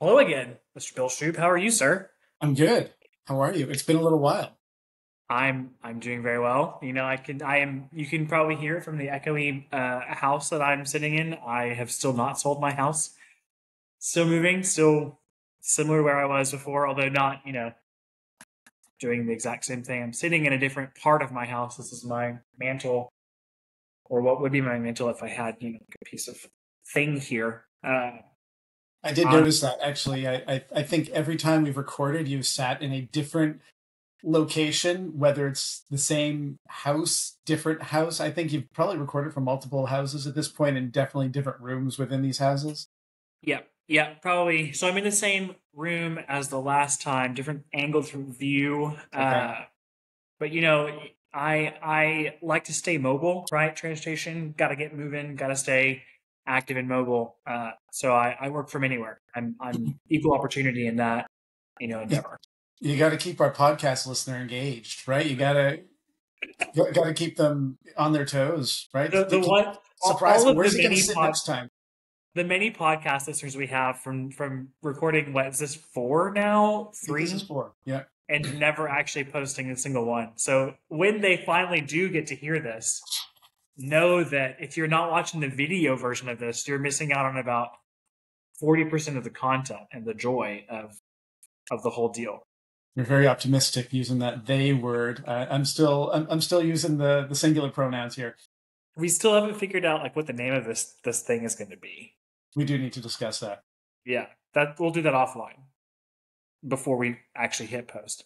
Hello again, Mr. Bill Shoup. How are you, sir? I'm good. How are you? It's been a little while. I'm I'm doing very well. You know, I can I am you can probably hear it from the echoey uh, house that I'm sitting in. I have still not sold my house. Still moving, still similar to where I was before, although not, you know, doing the exact same thing. I'm sitting in a different part of my house. This is my mantle, or what would be my mantle if I had, you know, a piece of thing here. Uh, I did notice that actually. I, I, I think every time we've recorded, you've sat in a different location, whether it's the same house, different house. I think you've probably recorded from multiple houses at this point, and definitely different rooms within these houses. Yeah, yeah, probably. So I'm in the same room as the last time, different angles from view. Okay. Uh, but you know, I I like to stay mobile, right? Train station, got to get moving, got to stay active and mobile. Uh, so I, I work from anywhere. I'm I'm equal opportunity in that, you know, endeavor. You got to keep our podcast listener engaged, right? You got to got to keep them on their toes, right? The, the one surprise. Where's he going to sit pod, next time? The many podcast listeners we have from from recording what is this four now? Three. This is four. Yeah. And never actually posting a single one. So when they finally do get to hear this, know that if you're not watching the video version of this, you're missing out on about 40% of the content and the joy of of the whole deal. You're very optimistic using that they word. Uh, I'm still I'm, I'm still using the the singular pronouns here. We still haven't figured out like what the name of this this thing is going to be. We do need to discuss that. Yeah, that we'll do that offline before we actually hit post.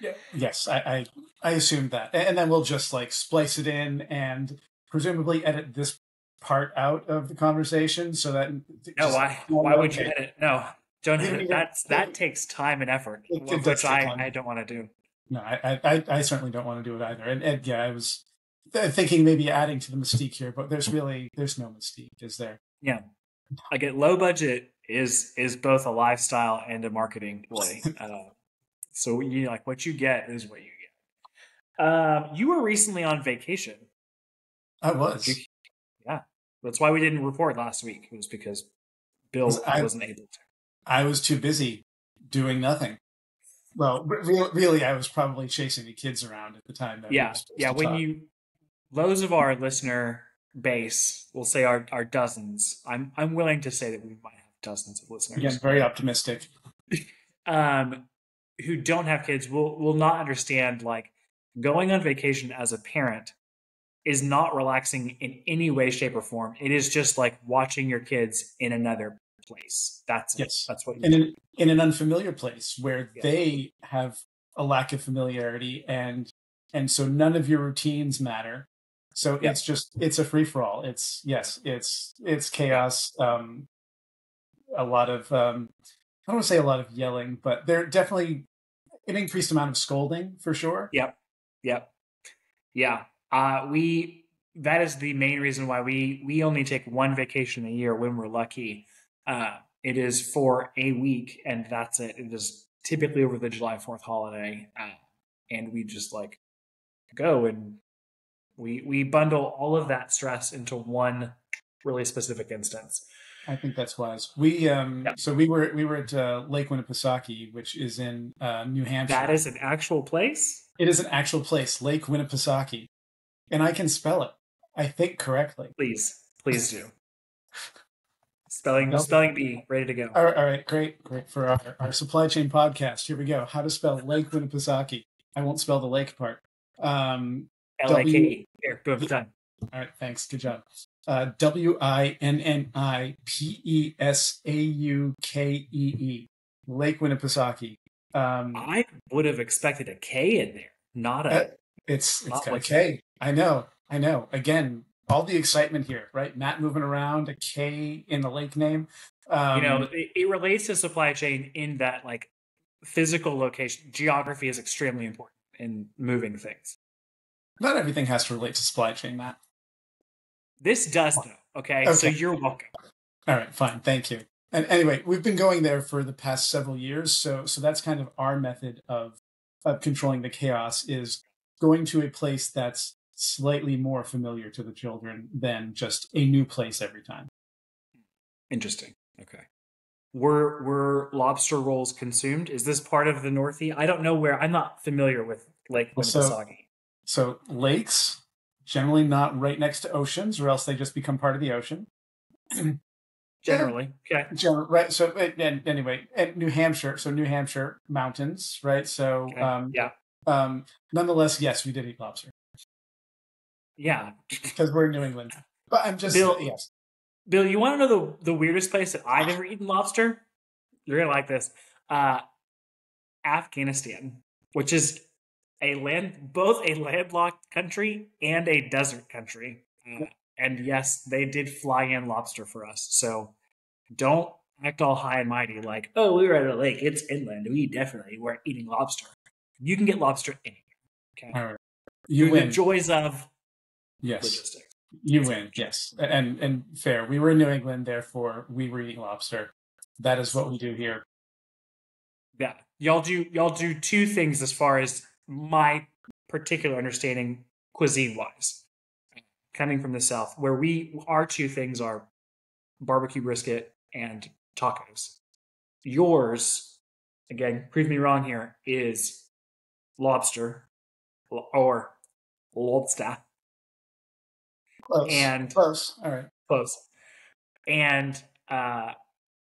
Yeah. Yes, I, I I assumed that, and then we'll just like splice it in and presumably edit this part out of the conversation so that no why why would you edit? No don't edit. that's that takes time and effort which I, I don't want to do. No I, I i certainly don't want to do it either. And, and yeah i was thinking maybe adding to the mystique here but there's really there's no mystique is there? Yeah. Like at low budget is is both a lifestyle and a marketing play. Uh, so you like what you get is what you get. Um, you were recently on vacation I was. Yeah. That's why we didn't report last week. It was because Bill I, wasn't able to. I was too busy doing nothing. Well, re- really, I was probably chasing the kids around at the time. yeah. We yeah. When talk. you, those of our listener base, we'll say our, our dozens. I'm, I'm willing to say that we might have dozens of listeners. Again, very optimistic. um, who don't have kids will, will not understand like going on vacation as a parent is not relaxing in any way, shape, or form. It is just like watching your kids in another place. That's yes. It. That's what in an, in an unfamiliar place where yeah. they have a lack of familiarity and and so none of your routines matter. So yeah. it's just it's a free for all. It's yes, it's it's chaos. Um, a lot of um, I don't want to say a lot of yelling, but there definitely an increased amount of scolding for sure. Yep. Yep. Yeah. Uh, we that is the main reason why we we only take one vacation a year when we're lucky. Uh, it is for a week, and that's it. It is typically over the July Fourth holiday, uh, and we just like go and we we bundle all of that stress into one really specific instance. I think that's wise. We um yeah. so we were we were at uh, Lake Winnipesaukee, which is in uh, New Hampshire. That is an actual place. It is an actual place, Lake Winnipesaukee and I can spell it. I think correctly. Please, please do. spelling, nope. spelling bee, ready to go. All right, all right, great, great for our, our supply chain podcast. Here we go. How to spell Lake Winnipesaukee. I won't spell the lake part. Um, L A K E. Here, boom, done. All right, thanks. Good job. Uh, w I N N I P E S A U K E E. Lake Winnipesaukee. Um, I would have expected a K in there, not a. Uh, it's it's got like a K. I know, I know. Again, all the excitement here, right? Matt moving around, a K in the lake name. Um, you know, it, it relates to supply chain in that like physical location, geography is extremely important in moving things. Not everything has to relate to supply chain, Matt. This does, though. Okay, okay. so you're welcome. All right, fine, thank you. And anyway, we've been going there for the past several years, so so that's kind of our method of of controlling the chaos is going to a place that's slightly more familiar to the children than just a new place every time. Interesting. Okay. were were lobster rolls consumed? Is this part of the Northeast? I don't know where. I'm not familiar with Lake Well, so- So lakes generally not right next to oceans, or else they just become part of the ocean. Generally, okay. Gen- right. So and, and anyway, and New Hampshire. So New Hampshire mountains, right? So Okay. um, Yeah, um, nonetheless, yes, we did eat lobster yeah. because we're in New England. But I'm just Bill- yes. Bill, you want to know the the weirdest place that I've ever eaten lobster? You're gonna like this. Uh, Afghanistan, which is a land, both a landlocked country and a desert country. Uh, and yes, they did fly in lobster for us. So don't act all high and mighty like, oh, we were at a lake. It's inland. We definitely weren't eating lobster. You can get lobster anywhere. Okay. All right. You Through win. The joys of yes, logistics. you win. Yes, and and fair. We were in New England, therefore we were eating lobster. That is what we do here. Yeah, y'all do y'all do two things as far as my particular understanding cuisine wise. Coming from the south, where we our two things are barbecue brisket and tacos. Yours, again, prove me wrong here, is lobster or lobster Close. and close. All right. close and uh,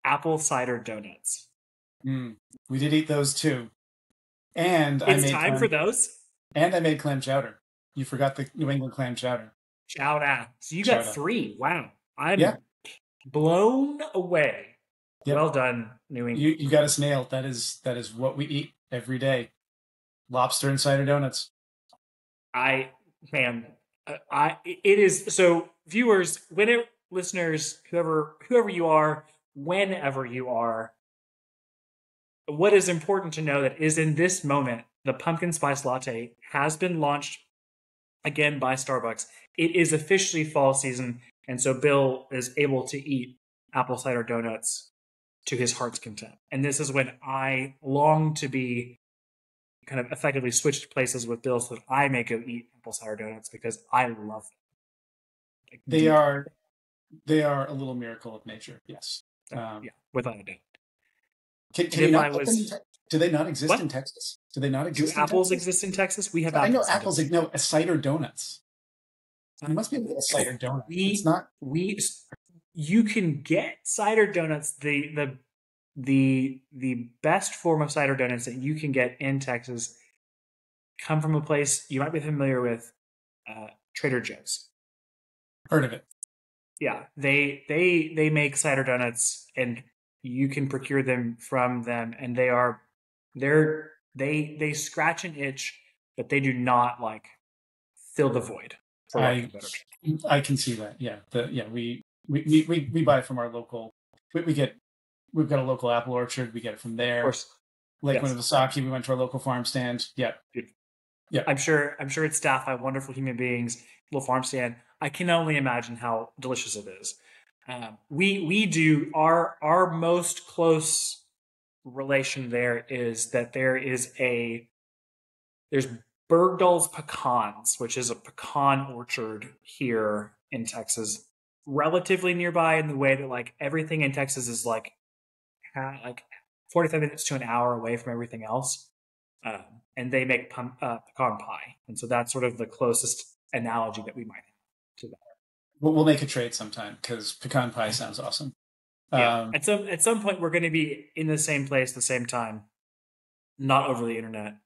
apple cider donuts. Mm. We did eat those too. And I made time clam, for those. and I made clam chowder. You forgot the New England clam chowder. Chowder. So you got Shout three. Wow. I'm Yeah. blown away. Yep. Well done, New England. You you got us nailed. That is that is what we eat every day. Lobster and cider donuts. I man, Uh, I it is so viewers, whenever listeners, whoever whoever you are, whenever you are, what is important to know that is in this moment, the pumpkin spice latte has been launched again by Starbucks. It is officially fall season, and so Bill is able to eat apple cider donuts to his heart's content. And this is when I long to be kind of effectively switched places with Bill so that I may go eat apple cider donuts because I love them. Like, They are they are a little miracle of nature. Yes. Um, yeah, without a doubt. Can, can you not was- Te- do they not exist What? in Texas? Do they not Do exist? in apples Texas? exist in Texas? We have I know apples. in apples. Texas. No, cider donuts. You must be a cider donut. We- It's not. we you can get cider donuts the the the the best form of cider donuts that you can get in Texas come from a place you might be familiar with uh, Trader Joe's. Heard of it. Yeah, they they they make cider donuts and you can procure them from them and they are they're they they scratch an itch but they do not like fill the void. for lack of I- a better term. I can see that. Yeah. The yeah we we we we, we buy from our local. We, we get we've got a local apple orchard. We get it from there. Of course. Lake yes. Winnipesaukee. We went to our local farm stand. Yep. Yeah. I'm sure I'm sure it's staffed by wonderful human beings, little farm stand. I can only imagine how delicious it is. Um, we we do our our most close relation there is that there is a there's Berdoll's pecans, which is a pecan orchard here in Texas, relatively nearby in the way that like everything in Texas is like like 45 minutes to an hour away from everything else um, and they make pum- uh, pecan pie, and so that's sort of the closest analogy that we might have to that. We'll, we'll make a trade sometime because pecan pie sounds awesome. Yeah. Um, at some at some point, we're going to be in the same place, at the same time, not over the internet.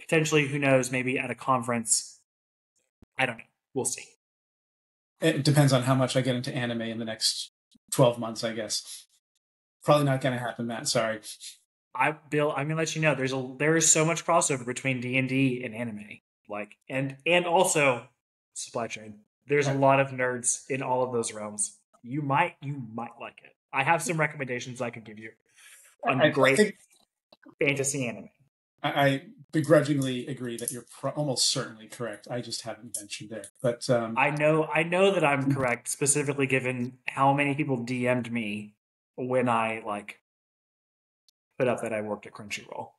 Potentially, who knows? Maybe at a conference. I don't know. We'll see. it depends on how much I get into anime in the next twelve months. I guess. Probably not going to happen, Matt. Sorry. I Bill, I'm gonna let you know. There's a there is so much crossover between D and D and anime, like and and also supply chain. There's a lot of nerds in all of those realms. You might you might like it. I have some recommendations I could give you on I, I great think fantasy anime. I, I begrudgingly agree that you're pro- almost certainly correct. I just haven't mentioned there, but um, I know I know that I'm correct, specifically given how many people DM'd me when I like put up that I worked at Crunchyroll.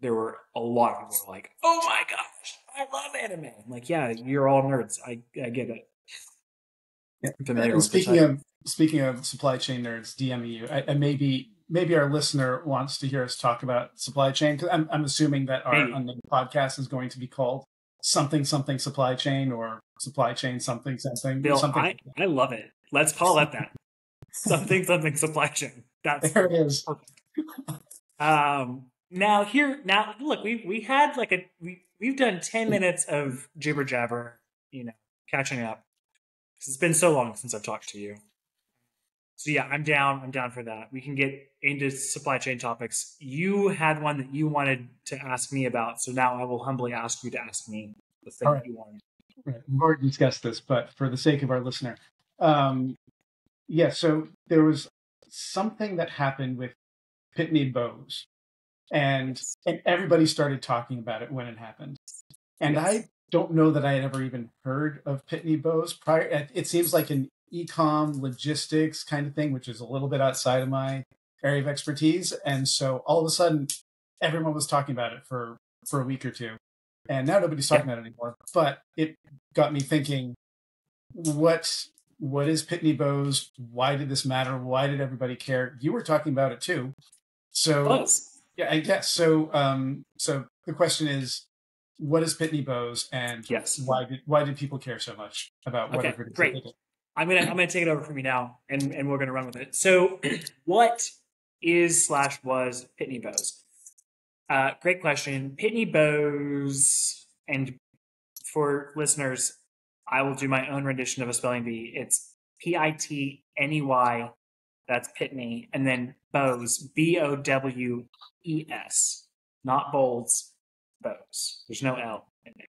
There were a lot of people like, "Oh my gosh, I love anime!" I'm like, yeah, you're all nerds. I I get it. Yeah. familiar and speaking of speaking of supply chain nerds, DMU, I, I maybe maybe our listener wants to hear us talk about supply chain because I'm, I'm assuming that our maybe. podcast is going to be called something something supply chain or supply chain something something. Bill, something. I, I love it. Let's call it that. Something something supply chain. That's there it is. um now here now look we we had like a we we've done 10 minutes of jibber jabber you know catching up. Because it's been so long since i've talked to you. So yeah i'm down i'm down for that. We can get into supply chain topics. You had one that you wanted to ask me about so now i will humbly ask you to ask me the thing right. you wanted. Right. We've already discussed this but for the sake of our listener um yeah so there was something that happened with pitney bowes and and everybody started talking about it when it happened. And yes. I don't know that I had ever even heard of Pitney Bowes prior. It seems like an ecom logistics kind of thing, which is a little bit outside of my area of expertise. And so all of a sudden, everyone was talking about it for for a week or two, and now nobody's talking yeah. about it anymore. But it got me thinking: what what is Pitney Bowes? Why did this matter? Why did everybody care? You were talking about it too. So yeah, I guess so. Um, so the question is, what is Pitney Bowes, and yes, why did why did people care so much about okay, whatever? Great. I'm gonna I'm gonna take it over from you now, and and we're gonna run with it. So, what is slash was Pitney Bowes? Uh, great question. Pitney Bowes, and for listeners, I will do my own rendition of a spelling bee. It's P I T N E Y. That's Pitney, and then Bowes, B O W E S, not Bolds, Bowes. There's no L in there.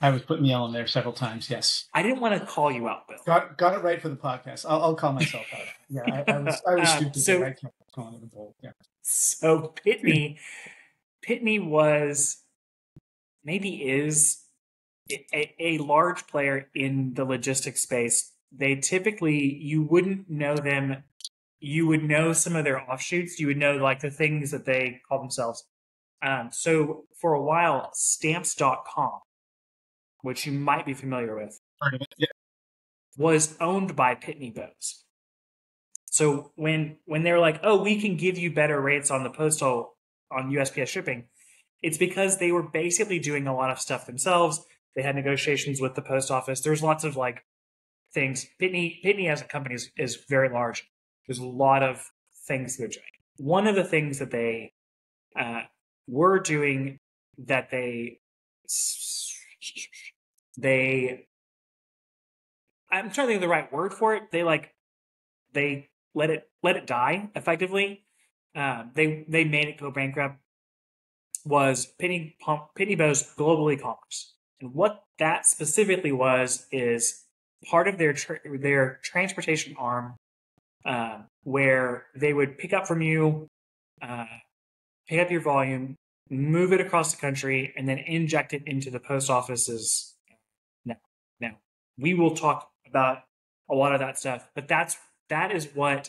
I was putting the L in there several times. Yes. I didn't want to call you out, Bill. Got got it right for the podcast. I'll, I'll call myself out. Yeah, I, I was I was uh, stupid. So, I kept calling it a bold. Yeah. So Pitney, Pitney was maybe is a, a large player in the logistics space. They typically you wouldn't know them you would know some of their offshoots. You would know like the things that they call themselves. Um, so for a while, stamps.com, which you might be familiar with, yeah. was owned by Pitney Bowes. So when when they're like, "Oh, we can give you better rates on the postal on USPS shipping," it's because they were basically doing a lot of stuff themselves. They had negotiations with the post office. There's lots of like things. Pitney Pitney as a company is, is very large. There's a lot of things they're doing. One of the things that they uh, were doing that they they I'm trying to think of the right word for it. They like they let it let it die effectively. Uh, they they made it go bankrupt. Was Pitney Pitney Bowes Global E-commerce, and what that specifically was is part of their tra- their transportation arm uh, where they would pick up from you, uh, pick up your volume, move it across the country, and then inject it into the post offices. Now, now we will talk about a lot of that stuff, but that's that is what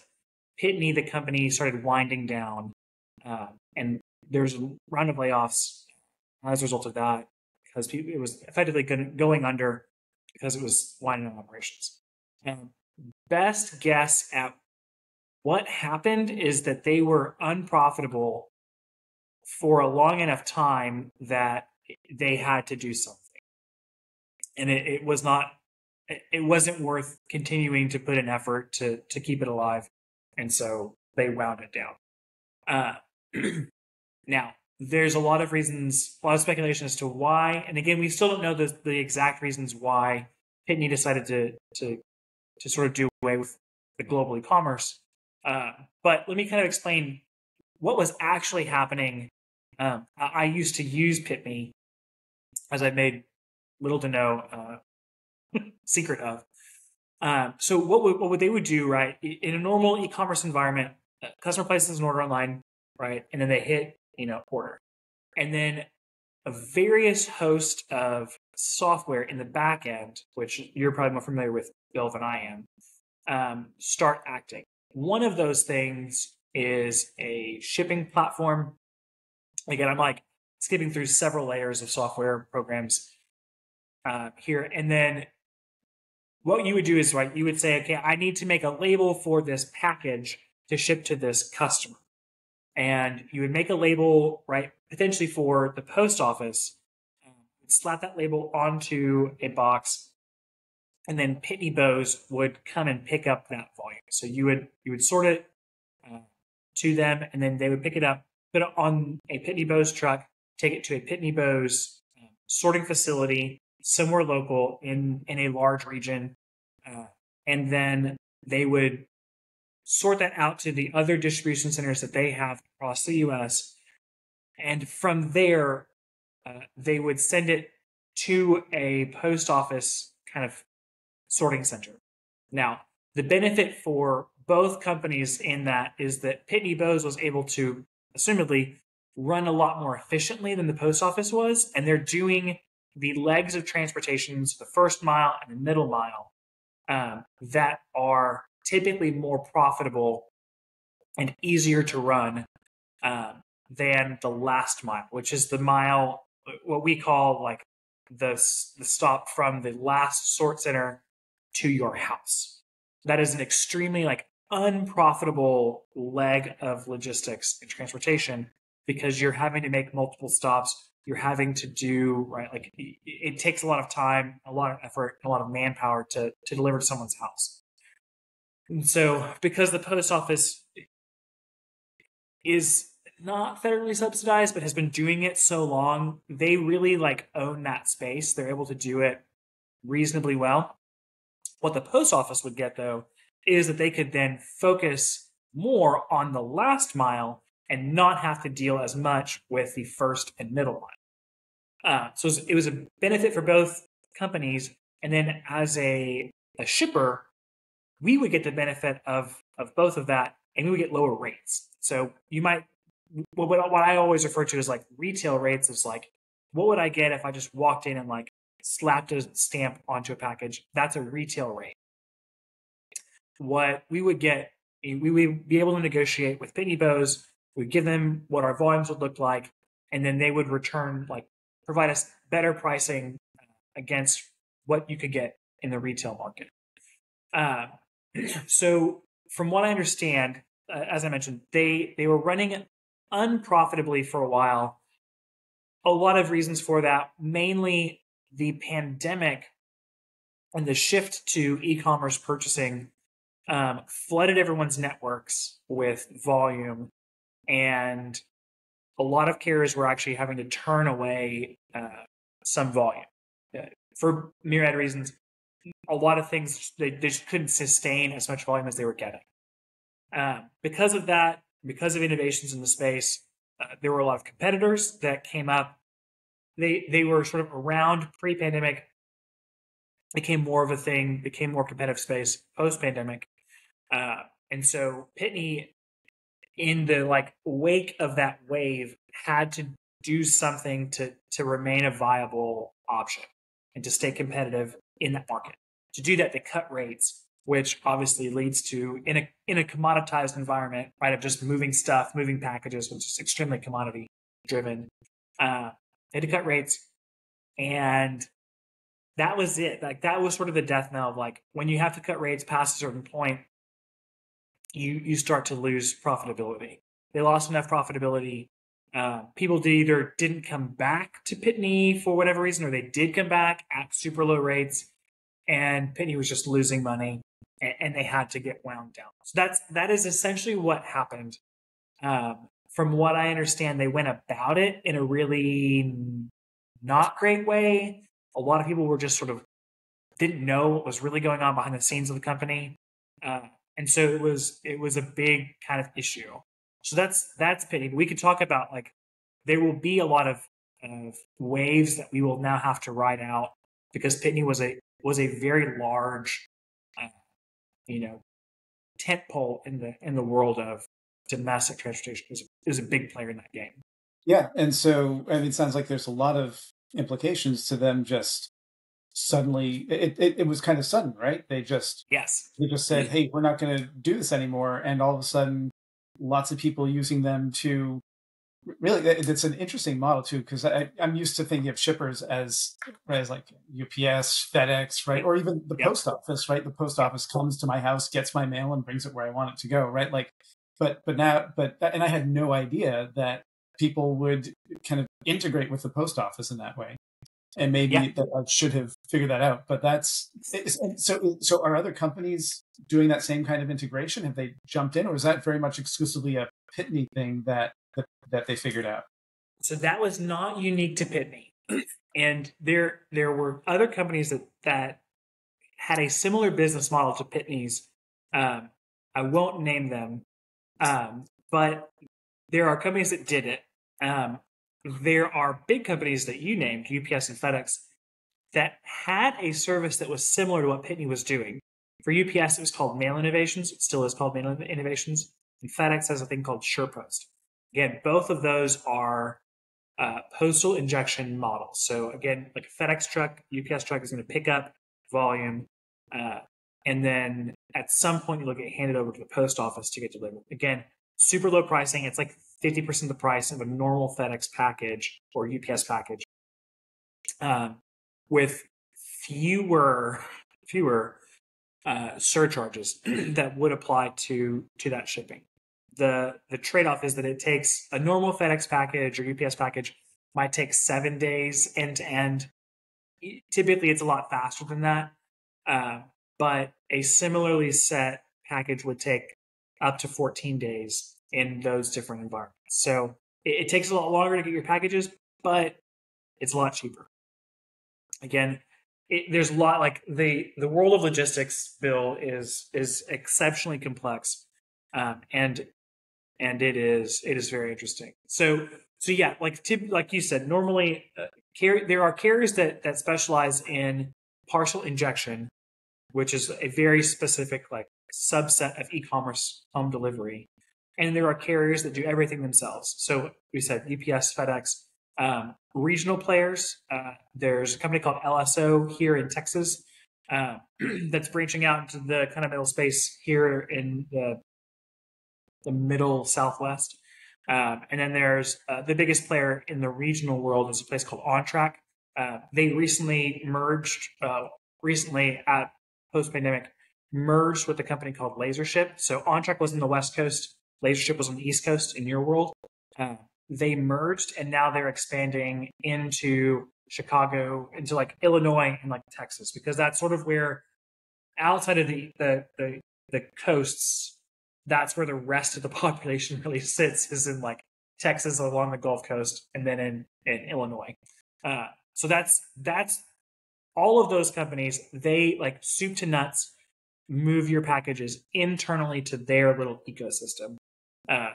Pitney, the company, started winding down, uh, and there's a round of layoffs as a result of that because it was effectively going under because it was winding down operations. And best guess at what happened is that they were unprofitable for a long enough time that they had to do something. And it, it was not, it wasn't worth continuing to put an effort to, to keep it alive. And so they wound it down. Uh, now, there's a lot of reasons, a lot of speculation as to why. And again, we still don't know the, the exact reasons why Pitney decided to, to, to sort of do away with the global e-commerce. Uh, but let me kind of explain what was actually happening. Um, I, used to use Pitney, as I made little to no uh, secret of. Um, so what would, what would they would do, right? In a normal e-commerce environment, customer places an order online, right, and then they hit you know order, and then a various host of software in the back end, which you're probably more familiar with, Bill, than I am, um, start acting. One of those things is a shipping platform. Again, I'm like skipping through several layers of software programs uh, here. And then what you would do is right, you would say, okay, I need to make a label for this package to ship to this customer. And you would make a label, right, potentially for the post office, slap that label onto a box, and then Pitney Bowes would come and pick up that volume. So you would you would sort it uh, to them, and then they would pick it up, put it on a Pitney Bowes truck, take it to a Pitney Bowes uh, sorting facility somewhere local in in a large region, uh, and then they would sort that out to the other distribution centers that they have across the U.S. And from there, uh, they would send it to a post office kind of sorting center. Now, the benefit for both companies in that is that Pitney Bowes was able to, assumedly, run a lot more efficiently than the post office was, and they're doing the legs of transportations, the first mile and the middle mile, um, that are typically more profitable and easier to run um, than the last mile, which is the mile, what we call like the, the stop from the last sort center to your house. That is an extremely like unprofitable leg of logistics and transportation because you're having to make multiple stops. You're having to do right like it takes a lot of time, a lot of effort, a lot of manpower to to deliver to someone's house. And so, because the post office is not federally subsidized, but has been doing it so long, they really like own that space. They're able to do it reasonably well. What the post office would get though is that they could then focus more on the last mile and not have to deal as much with the first and middle mile. Uh, so it was a benefit for both companies. And then as a, a shipper, we would get the benefit of of both of that, and we would get lower rates. So you might what what I always refer to as like retail rates is like what would I get if I just walked in and like slapped a stamp onto a package? That's a retail rate. What we would get, we would be able to negotiate with Pitney Bowes. We'd give them what our volumes would look like, and then they would return like provide us better pricing against what you could get in the retail market. Uh, so from what I understand, uh, as I mentioned, they they were running unprofitably for a while. A lot of reasons for that, mainly the pandemic and the shift to e-commerce purchasing um, flooded everyone's networks with volume, and a lot of carriers were actually having to turn away uh, some volume uh, for myriad reasons a lot of things they, they just couldn't sustain as much volume as they were getting. Um, because of that, because of innovations in the space, uh, there were a lot of competitors that came up. They they were sort of around pre-pandemic, became more of a thing, became more competitive space post-pandemic, uh, and so Pitney, in the like wake of that wave, had to do something to to remain a viable option and to stay competitive in that market. To do that, they cut rates, which obviously leads to in a in a commoditized environment, right, of just moving stuff, moving packages, which is extremely commodity driven. Uh, they had to cut rates, and that was it. Like that was sort of the death knell of like when you have to cut rates past a certain point, you you start to lose profitability. They lost enough profitability uh, people did either didn't come back to Pitney for whatever reason, or they did come back at super low rates, and Pitney was just losing money, and, and they had to get wound down. So that's that is essentially what happened. Um, from what I understand, they went about it in a really not great way. A lot of people were just sort of didn't know what was really going on behind the scenes of the company, uh, and so it was it was a big kind of issue. So that's that's Pitney. We could talk about like there will be a lot of, of waves that we will now have to ride out because Pitney was a was a very large, uh, you know, tent pole in the in the world of domestic transportation. It was, a, it was a big player in that game. Yeah, and so I mean, it sounds like there's a lot of implications to them just suddenly it, it, it was kind of sudden right they just yes they just said hey we're not going to do this anymore and all of a sudden lots of people using them to really it's an interesting model too because i'm used to thinking of shippers as right, as like ups fedex right or even the yep. post office right the post office comes to my house gets my mail and brings it where i want it to go right like but but now but and i had no idea that people would kind of integrate with the post office in that way and maybe yeah. that I should have figured that out. But that's so. So are other companies doing that same kind of integration? Have they jumped in, or is that very much exclusively a Pitney thing that that, that they figured out? So that was not unique to Pitney, and there there were other companies that that had a similar business model to Pitney's. Um, I won't name them, um, but there are companies that did it. Um, there are big companies that you named, UPS and FedEx, that had a service that was similar to what Pitney was doing. For UPS, it was called Mail Innovations. It still is called Mail Innovations. And FedEx has a thing called SurePost. Again, both of those are uh, postal injection models. So again, like a FedEx truck, UPS truck is going to pick up volume, uh, and then at some point you'll get handed over to the post office to get delivered. Again, super low pricing. It's like 50% of the price of a normal FedEx package or UPS package um, with fewer fewer uh, surcharges that would apply to to that shipping. The the trade off is that it takes a normal FedEx package or UPS package might take seven days end to end. Typically, it's a lot faster than that, uh, but a similarly set package would take up to 14 days in those different environments. So it, it takes a lot longer to get your packages, but it's a lot cheaper. Again, it, there's a lot like the the world of logistics bill is is exceptionally complex, um, and and it is it is very interesting. So so yeah, like tip, like you said, normally uh, there are carriers that that specialize in parcel injection, which is a very specific like subset of e-commerce home delivery and there are carriers that do everything themselves. So we said UPS, FedEx, um, regional players. Uh, there's a company called LSO here in Texas uh, that's branching out into the kind of middle space here in the the middle southwest. Um, and then there's uh, the biggest player in the regional world is a place called OnTrac. Uh, they recently merged, uh, recently at post pandemic, merged with a company called Lasership. So OnTrac was in the West Coast. Lasership was on the East Coast in your world. Uh, they merged and now they're expanding into Chicago, into like Illinois and like Texas, because that's sort of where outside of the, the, the, the coasts, that's where the rest of the population really sits is in like Texas along the Gulf Coast and then in, in Illinois. Uh, so that's, that's all of those companies, they like soup to nuts move your packages internally to their little ecosystem. Uh,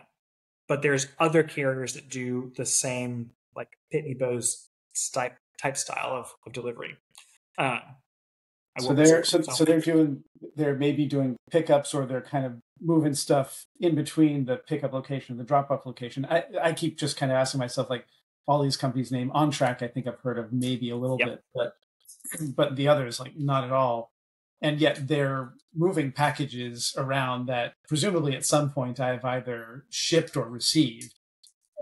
but there's other carriers that do the same, like Pitney Bowes type type style of, of delivery. Uh, so they're so, so they're doing they're maybe doing pickups or they're kind of moving stuff in between the pickup location and the drop off location. I, I keep just kind of asking myself like all these companies name OnTrac, I think I've heard of maybe a little yep. bit, but but the others like not at all and yet they're moving packages around that presumably at some point I've either shipped or received.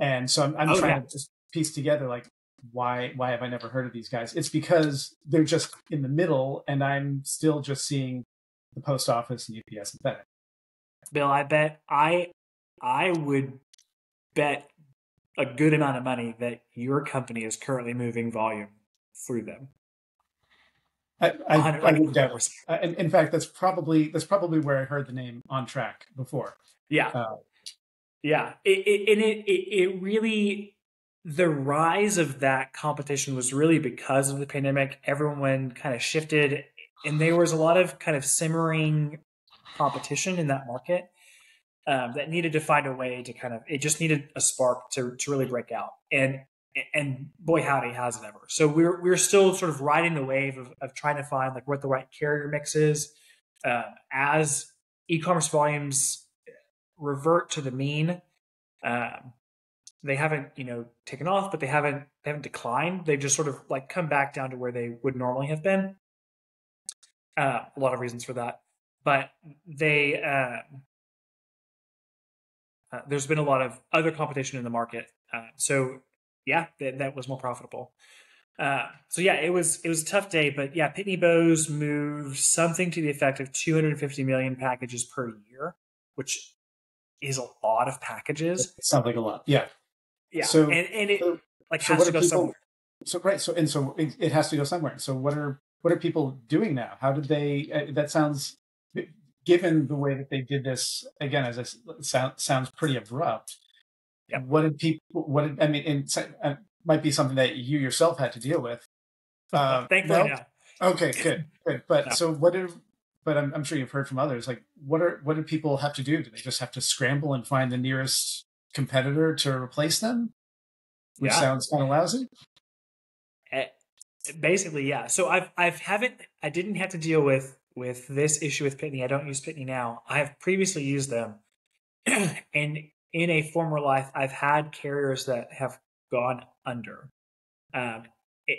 And so I'm, I'm oh, trying yeah. to just piece together like why why have I never heard of these guys? It's because they're just in the middle, and I'm still just seeing the post office and UPS and FedEx. Bill, I bet I I would bet a good amount of money that your company is currently moving volume through them. I, I, I doubt. In, in, fact, that's probably that's probably where I heard the name OnTrac before. Yeah, uh, yeah. It, it, and it, it it really the rise of that competition was really because of the pandemic. Everyone kind of shifted, and there was a lot of kind of simmering competition in that market um, that needed to find a way to kind of. It just needed a spark to to really break out, and and boy howdy has it ever. So we're we're still sort of riding the wave of, of trying to find like what the right carrier mix is. Uh, as e-commerce volumes revert to the mean um, they haven't you know taken off but they haven't they haven't declined. They've just sort of like come back down to where they would normally have been. Uh, a lot of reasons for that but they uh, uh, there's been a lot of other competition in the market Uh, so yeah, that, that was more profitable. Uh, so yeah, it was it was a tough day, but yeah, Pitney Bowes moved something to the effect of 250 million packages per year, which is a lot of packages. It sounds like a lot. Yeah. Yeah. So and, and it so, like so has to go people, somewhere. So right. So and so it, it, has to go somewhere. So what are what are people doing now? How did they? Uh, that sounds given the way that they did this again, as it sound, sounds pretty abrupt. Yeah. What did people? What did I mean? And uh, might be something that you yourself had to deal with. Uh, Thankfully, no? Okay, good, good. But no. so what are? But I'm, I'm sure you've heard from others. Like, what are what do people have to do? Do they just have to scramble and find the nearest competitor to replace them? Which yeah. sounds kind of lousy. Uh, basically, yeah. So I've I've haven't I didn't have to deal with with this issue with Pitney. I don't use Pitney now. I have previously used them, and in a former life, I've had carriers that have gone under. Um, it,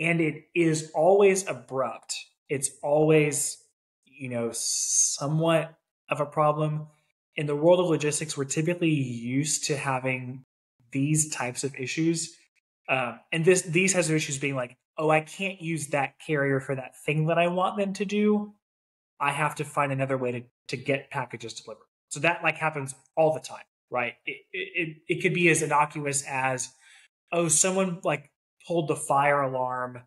and it is always abrupt. It's always, you know, somewhat of a problem. In the world of logistics, we're typically used to having these types of issues. Um, and this these types of issues being like, oh, I can't use that carrier for that thing that I want them to do. I have to find another way to, to get packages delivered. So that like happens all the time, right? It, it, it could be as innocuous as oh, someone like pulled the fire alarm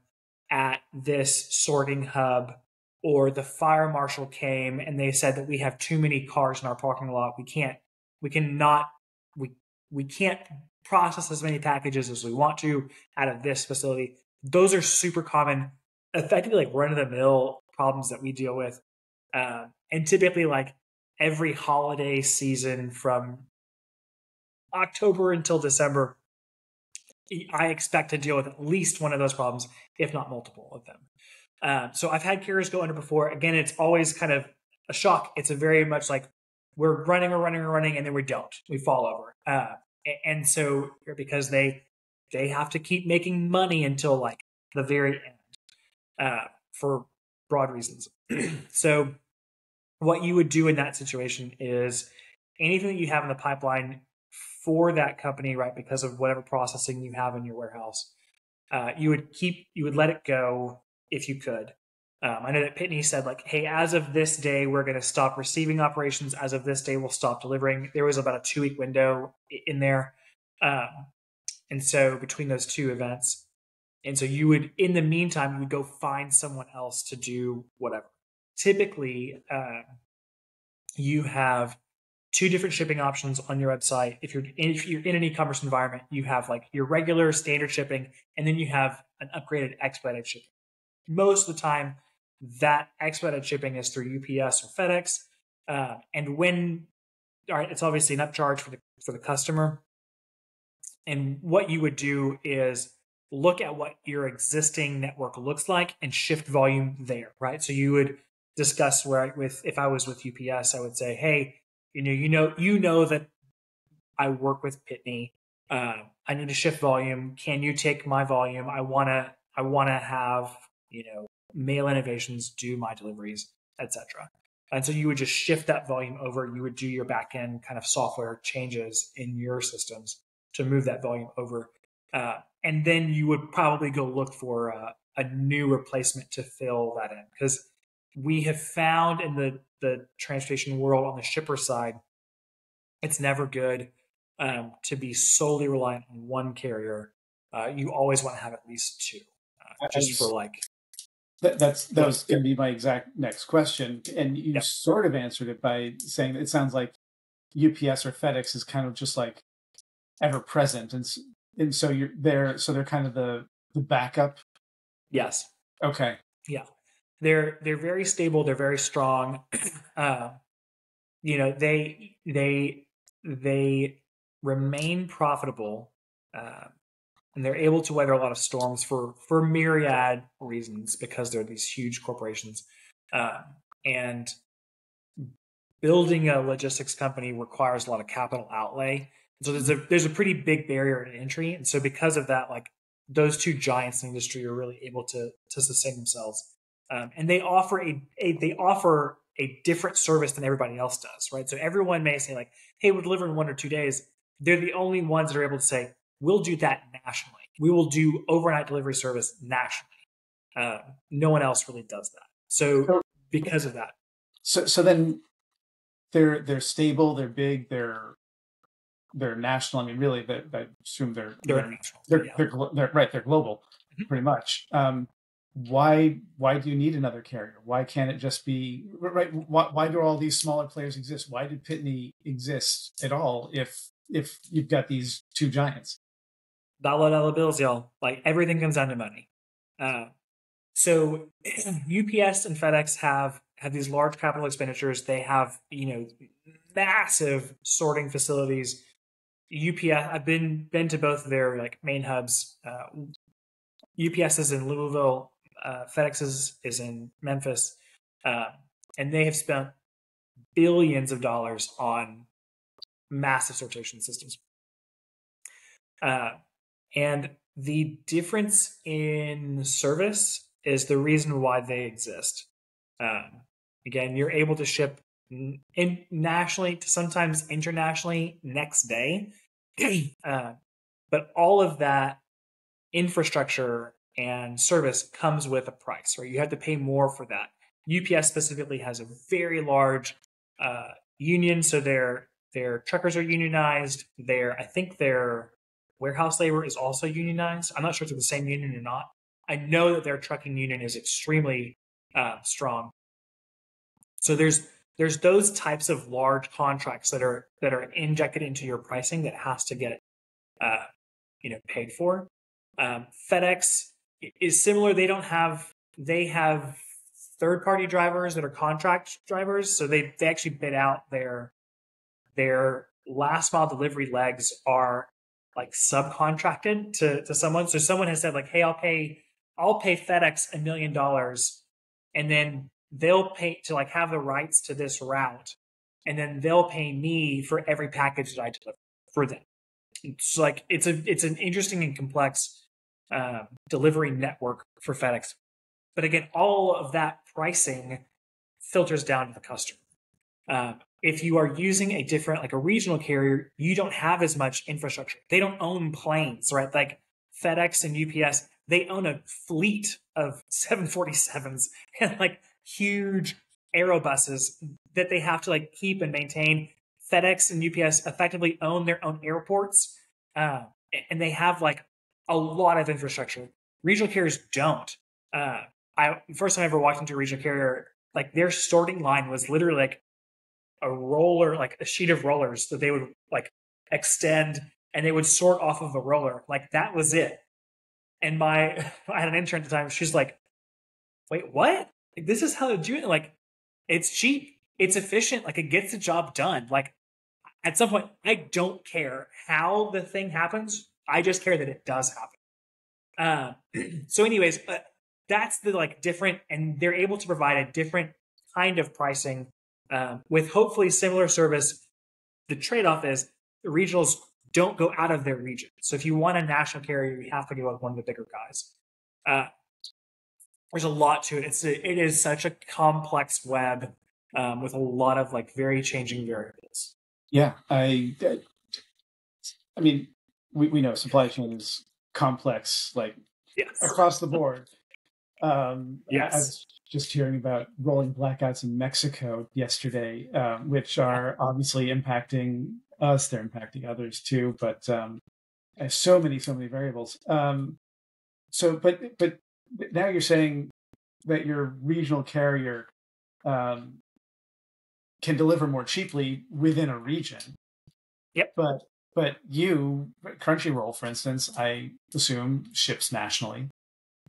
at this sorting hub or the fire marshal came and they said that we have too many cars in our parking lot. We can't, we cannot, we, we can't process as many packages as we want to out of this facility. Those are super common, effectively like run of the mill problems that we deal with. Uh, and typically like every holiday season from October until December, I expect to deal with at least one of those problems, if not multiple of them. Uh, so I've had carriers go under before. Again, it's always kind of a shock. It's a very much like we're running or running or running, and then we don't. We fall over. Uh, and so because they they have to keep making money until like the very end uh, for broad reasons. so what you would do in that situation is anything that you have in the pipeline for that company, right? Because of whatever processing you have in your warehouse, uh, you would keep, you would let it go if you could. Um, I know that Pitney said, like, hey, as of this day, we're going to stop receiving operations. As of this day, we'll stop delivering. There was about a two week window in there. Um, and so between those two events, and so you would, in the meantime, you would go find someone else to do whatever. Typically, uh, you have two different shipping options on your website. If you're in, if you're in an e-commerce environment, you have like your regular standard shipping, and then you have an upgraded expedited shipping. Most of the time, that expedited shipping is through UPS or FedEx, uh, and when all right, it's obviously an upcharge for the for the customer. And what you would do is look at what your existing network looks like and shift volume there, right? So you would discuss where I, with if I was with UPS, I would say, hey, you know, you know, you know that I work with Pitney. Uh, I need to shift volume. Can you take my volume? I wanna, I wanna have, you know, mail innovations do my deliveries, etc. And so you would just shift that volume over. You would do your backend kind of software changes in your systems to move that volume over. Uh, and then you would probably go look for a, a new replacement to fill that in because we have found in the the transportation world on the shipper side, it's never good um, to be solely reliant on one carrier. Uh, you always want to have at least two, uh, just for like. That, that's that was going to be my exact next question, and you yep. sort of answered it by saying it sounds like UPS or FedEx is kind of just like ever present, and and so you're there, so they're kind of the the backup. Yes. Okay. Yeah they're they're very stable. They're very strong. uh, you know, they they they remain profitable, uh, and they're able to weather a lot of storms for for myriad reasons because they're these huge corporations. Uh, and building a logistics company requires a lot of capital outlay. So there's a there's a pretty big barrier to entry, and so because of that, like those two giants in the industry are really able to to sustain themselves um, and they offer a, a, they offer a different service than everybody else does, right? So everyone may say like, "Hey, we'll deliver in one or two days." They're the only ones that are able to say, we'll do that nationally. We will do overnight delivery service nationally. Uh, no one else really does that. So because of that. So so then they're they're stable, they're big, they're they're national. I mean, really, they, I assume they're they're they're, they're, yeah. they're, they're right. They're global, Mhm. pretty much. Um, why why do you need another carrier? Why can't it just be right? Why, why do all these smaller players exist? Why did Pitney exist at all? If if you've got these two giants, dollar dollar bills, y'all. Like everything comes down to money. Uh, so UPS and FedEx have have these large capital expenditures. They have you know massive sorting facilities. UPS. I've been been to both of their like main hubs. Uh, UPS is in Louisville. Uh, FedEx is, is in Memphis, uh, and they have spent billions of dollars on massive sortation systems. Uh, and the difference in service is the reason why they exist. Um, again, you're able to ship in nationally to sometimes internationally next day. uh, but all of that infrastructure and service comes with a price, right? You have to pay more for that. UPS specifically has a very large uh, union, so their their truckers are unionized. Their I think their warehouse labor is also unionized. I'm not sure if they're the same union or not. I know that their trucking union is extremely uh, strong. So there's there's those types of large contracts that are that are injected into your pricing that has to get uh, you know paid for. Um, FedEx is similar. They don't have they have third party drivers that are contract drivers, so they they actually bid out their their last mile delivery legs are like subcontracted to to someone. So someone has said like, "Hey, I'll pay I'll pay FedEx a million dollars, and then they'll pay to like have the rights to this route, and then they'll pay me for every package that I deliver for them." It's like it's a it's an interesting and complex uh, delivery network for FedEx. But again, all of that pricing filters down to the customer. Um, if you are using a different, like a regional carrier, you don't have as much infrastructure. They don't own planes, right? Like FedEx and UPS, they own a fleet of 747s and like huge aerobuses that they have to like keep and maintain. FedEx and UPS effectively own their own airports, uh, and they have like a lot of infrastructure. Regional carriers don't. Uh, I first time I ever walked into a regional carrier, like their sorting line was literally like a roller, like a sheet of rollers that they would like extend and they would sort off of a roller. Like that was it. And my, I had an intern at the time. She's like, "Wait, what? Like, this is how they do it? Like, it's cheap, it's efficient, like it gets the job done. Like, at some point, I don't care how the thing happens. I just care that it does happen. Uh, so, anyways, uh, that's the like different, and they're able to provide a different kind of pricing um, with hopefully similar service. The trade off is the regionals don't go out of their region. So if you want a national carrier, you have to go with one of the bigger guys. There's a lot to it. It's a, it is such a complex web um, with a lot of like very changing variables. yeah, I I mean, we we know supply chain is complex, like Yes. across the board. Um, Yes. I was just hearing about rolling blackouts in Mexico yesterday, um, which are obviously impacting us. They're impacting others too, but um, so many, so many variables. Um, so, but but now you're saying that your regional carrier um, can deliver more cheaply within a region. Yep. But but you Crunchyroll, for instance, I assume ships nationally.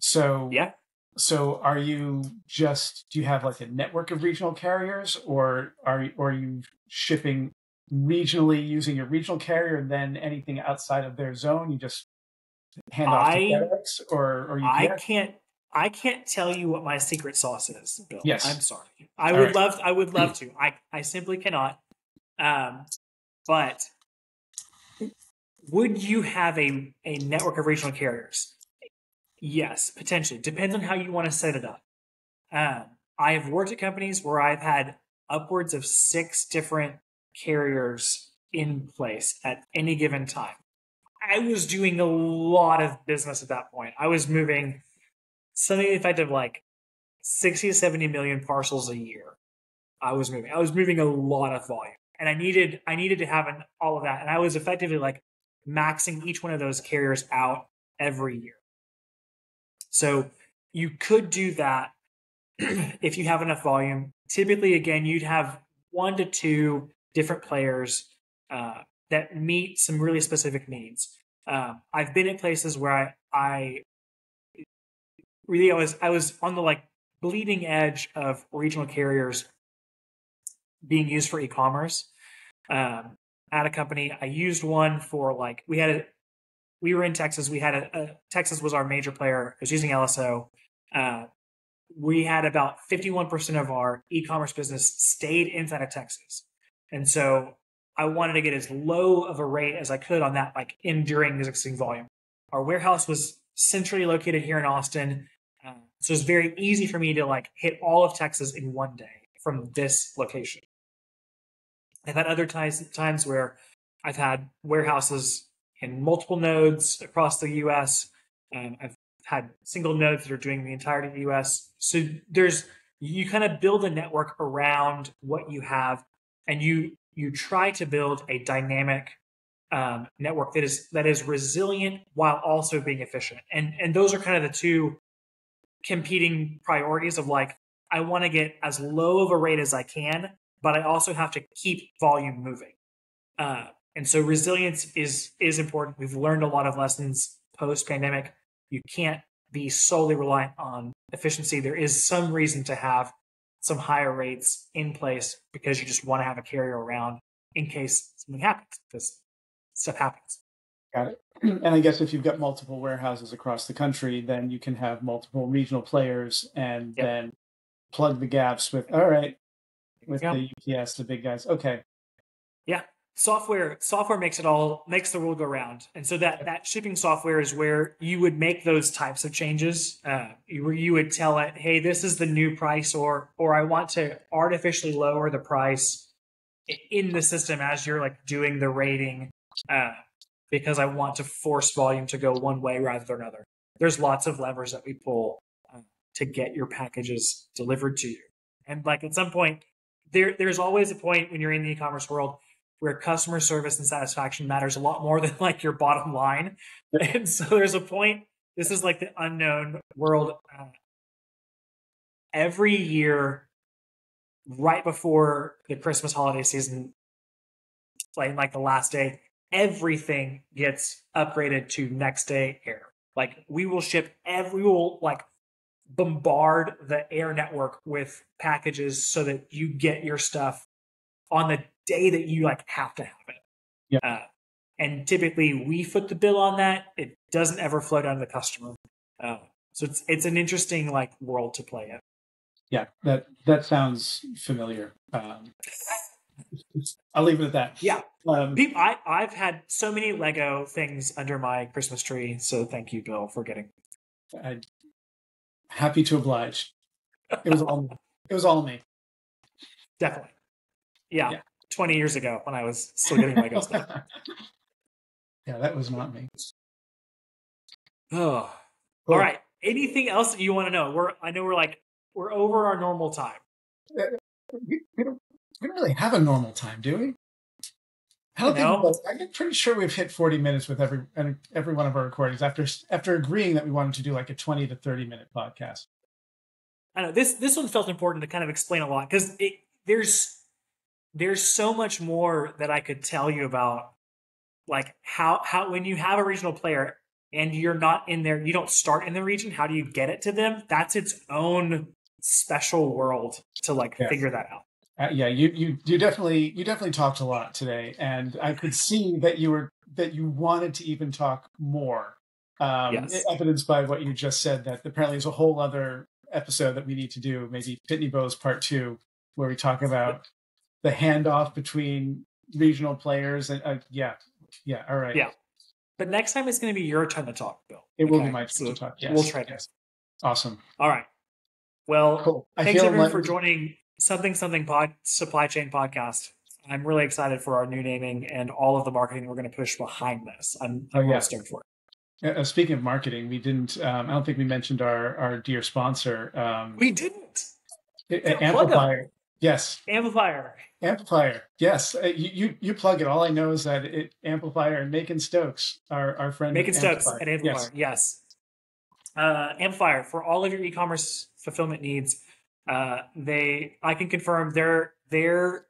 So Yeah. so are you just do you have like a network of regional carriers or are or are you shipping regionally using your regional carrier and then anything outside of their zone you just hand off to I- FedEx or or you I can't. I can't tell you what my secret sauce is, Bill. Yes. I'm sorry. I All would right. love. I would love to. I. I simply cannot. Um, but would you have a a network of regional carriers? Yes, potentially. Depends on how you want to set it up. Um, I have worked at companies where I've had upwards of six different carriers in place at any given time. I was doing a lot of business at that point. I was moving something effective like 60 to 70 million parcels a year. I was moving. I was moving a lot of volume. And I needed I needed to have an, all of that. And I was effectively like maxing each one of those carriers out every year. So you could do that if you have enough volume. Typically, again, you'd have one to two different players uh, that meet some really specific needs. Um, I've been at places where I, I really I was I was on the like bleeding edge of regional carriers being used for e-commerce. Um, at a company, I used one for like we had a we were in Texas. We had a, a Texas was our major player. I was using LSO. Uh, we had about 51% of our e-commerce business stayed inside of Texas. And so I wanted to get as low of a rate as I could on that, like enduring existing volume. Our warehouse was centrally located here in Austin. Uh, so it's very easy for me to like hit all of Texas in one day from this location. I've had other times times where I've had warehouses in multiple nodes across the US. Um, I've had single nodes that are doing the entirety of the US. So there's you kind of build a network around what you have and you you try to build a dynamic um, network that is that is resilient while also being efficient. And and those are kind of the two competing priorities of like I want to get as low of a rate as I can, but I also have to keep volume moving. Uh, and so resilience is is important. We've learned a lot of lessons post pandemic. You can't be solely reliant on efficiency. There is some reason to have some higher rates in place because you just want to have a carrier around in case something happens because stuff happens. Got it. And I guess if you've got multiple warehouses across the country, then you can have multiple regional players and yep. then plug the gaps with, all right, with the UPS, the big guys. Okay. Yeah software software makes it all makes the world go round. And so that that shipping software is where you would make those types of changes. Uh, where you would tell it hey this is the new price or or i want to artificially lower the price in the system as you're like doing the rating uh, because i want to force volume to go one way rather than another. There's lots of levers that we pull uh, to get your packages delivered to you. And like at some point there there's always a point when you're in the e-commerce world where customer service and satisfaction matters a lot more than like your bottom line. And so there's a point, this is like the unknown world. Uh, every year, right before the Christmas holiday season, like, like the last day, everything gets upgraded to next day air. Like we will ship every, we will like bombard the air network with packages so that you get your stuff on the day that you like have to have it. Yeah. Uh, and typically we foot the bill on that. It doesn't ever flow down to the customer. Uh, so it's it's an interesting like world to play in. Yeah, that that sounds familiar. Um, I'll leave it at that. Yeah, um, People, I I've had so many Lego things under my Christmas tree. So thank you, Bill, for getting. I'm happy to oblige. It was all it was all me. Definitely. Yeah. yeah. 20 years ago when I was still getting Legos. yeah, that was not me. Oh. Cool. All right. Anything else that you want to know? We're I know we're like we're over our normal time. Uh, we, we, don't, we don't really have a normal time, do we? I don't think I'm pretty sure we've hit 40 minutes with every every one of our recordings after after agreeing that we wanted to do like a 20 to 30 minute podcast. I know this this one felt important to kind of explain a lot because there's there's so much more that I could tell you about like how how when you have a regional player and you're not in there, you don't start in the region, how do you get it to them? That's its own special world to like yes. figure that out. Uh, yeah, you you you definitely you definitely talked a lot today, and I could see that you were that you wanted to even talk more. Um, yes. Evidenced by what you just said, that apparently there's a whole other episode that we need to do, maybe Pitney Bowes Part Two, where we talk about the handoff between regional players and uh, yeah, yeah. All right. Yeah. But next time it's going to be your turn to talk, Bill. It okay? will be my turn so to talk. Yes. We'll try to. Yes. Awesome. All right. Well, cool. thanks everyone like... for joining something something pod supply chain podcast. I'm really excited for our new naming and all of the marketing we're going to push behind this. I'm, I'm Oh, yeah. really stoked for it. Uh, speaking of marketing, we didn't. Um, I don't think we mentioned our our dear sponsor, um, We didn't. A- plug 'em. Amplifier. Yes, Amplifier. Amplifier. Yes, uh, you, you you plug it. All I know is that it Amplifier and Macon Stokes, our our friend Macon Stokes at Amplifier. Yes. Uh, Amplifier for all of your e-commerce fulfillment needs. Uh, they, I can confirm their their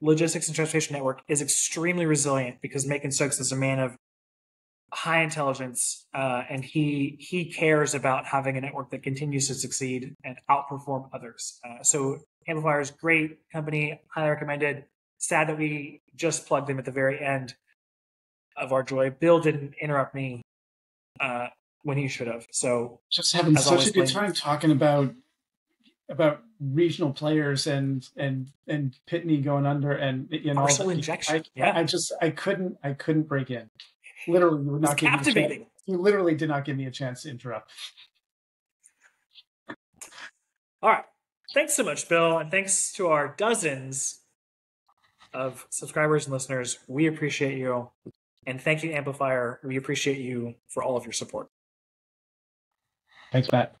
logistics and transportation network is extremely resilient because Macon Stokes is a man of high intelligence, uh, and he he cares about having a network that continues to succeed and outperform others. Uh, so Amplifier is great company, highly recommended. Sad that we just plugged him at the very end of our joy. Bill didn't interrupt me uh, when he should have. So Just having such always, a good time talking about about regional players and and and Pitney going under and you know all injection, I, yeah. I just I couldn't I couldn't break in. Literally, you would not give me a chance. You literally did not give me a chance to interrupt. All right. Thanks so much, Bill, and thanks to our dozens of subscribers and listeners. We appreciate you. And thank you, Amplifier. We appreciate you for all of your support. Thanks, Matt.